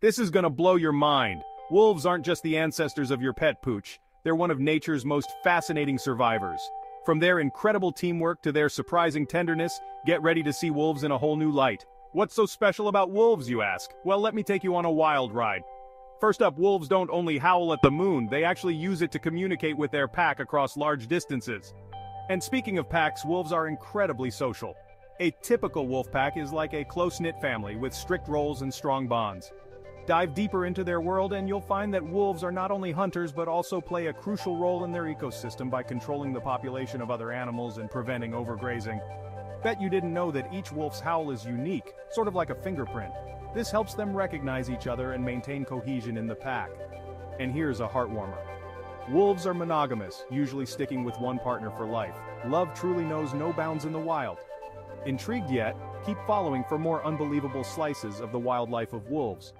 This is gonna blow your mind. Wolves aren't just the ancestors of your pet pooch, they're one of nature's most fascinating survivors. From their incredible teamwork to their surprising tenderness, get ready to see wolves in a whole new light. What's so special about wolves, you ask? Well, let me take you on a wild ride. First up, wolves don't only howl at the moon, they actually use it to communicate with their pack across large distances. And speaking of packs, wolves are incredibly social. A typical wolf pack is like a close-knit family with strict roles and strong bonds. Dive deeper into their world and you'll find that wolves are not only hunters but also play a crucial role in their ecosystem by controlling the population of other animals and preventing overgrazing. Bet you didn't know that each wolf's howl is unique, sort of like a fingerprint. This helps them recognize each other and maintain cohesion in the pack. And here's a heartwarmer. Wolves are monogamous, usually sticking with one partner for life. Love truly knows no bounds in the wild. Intrigued yet? Keep following for more unbelievable slices of the wildlife of wolves.